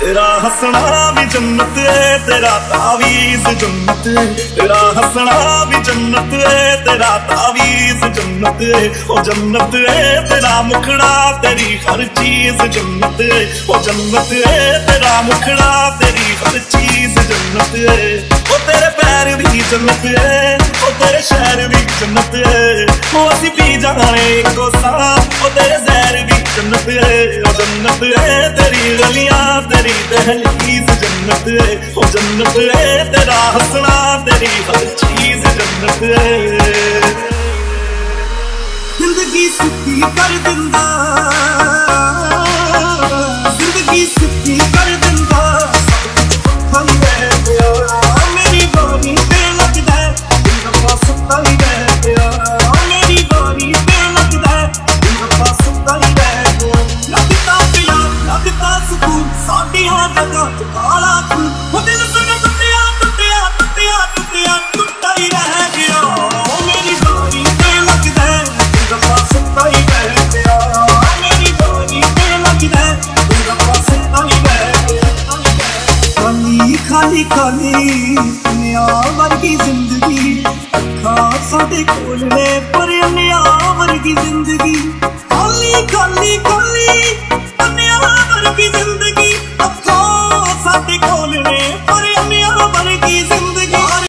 तेरा हसना भी जन्नत है, तेरा तावीज जन्नत है। तेरा हसना भी जन्नत है, तेरा तावीज जन्नत है। ओ जन्नत है, तेरा मुखड़ा, तेरी हर चीज़ जन्नत है। ओ जन्नत है, तेरा मुखड़ा, तेरी हर चीज़ जन्नत है। ओ तेरे पैर भी जन्नत है। ਤੇਰੇ ਸ਼ਹਿਰ ਵੀ ਜੰਨਤ ਏ ਉਹ ਅਸੀਂ ਪੀ ਜਾਣੇ ਇੱਕੋ ਸਾਹ ਉਹ ਤੇਰੇ ਜ਼ਹਿਰ ਵੀ ਜੰਨਤ ਏ ਉਹ ਜੰਨਤ ਏ ਤੇਰੀ ਗਲੀਆਂ ਤੇਰੀ ਦਹਲੀਜ਼ ਜੰਨਤ ਏ। ਉਹ ਜੰਨਤ ਏ ਤੇਰਾ ਹੱਸਣਾ, ਤੇਰੀ ਹਰ ਚੀਜ਼ ਜੰਨਤ ਏ। ਜ਼ਿੰਦਗੀ ਸੁੱਕੀ ਕਰ ਦਿੰਦਾ। ਜ਼ਿੰਦਗੀ ਸੁੱਕੀ ਕਰ ਸਕੂਨ ਸਾਡੀਆਂ ਜਗ੍ਹਾ ਚ ਕਾਲਾ ਖੂਨ ਉਹ ਦਿਲ ਸੁਣ ਟੁੱਟਿਆ ਟੁੱਟਿਆ ਟੁੱਟਿਆ ਟੁੱਟਿਆ, ਟੁੱਟਾ ਹੀ ਰਹਿ ਗਿਆ। ਉਹ ਮੇਰੀ ਬਾਰੀ ਤੇ ਲੱਗਦਾ ਦਿਨ ਪਾਸ ਸੁੱਤਾ ਹੀ ਰਹਿ ਗਿਆ। ਮੇਰੀ ਬਾਰੀ ਤੇ ਲੱਗਦਾ ਦਿਨ ਪਾਸ ਸੁੱਤਾ ਹੀ ਰਹਿ ਗਿਆ। ਖਾਲੀ ਖਾਲੀ ਖਾਲੀ ਦੁਨੀਆ ਵਰਗੀ ਜ਼ਿੰਦਗੀ। ਅੱਖਾਂ ਸਾਡੇ ਕੋਲ Africa.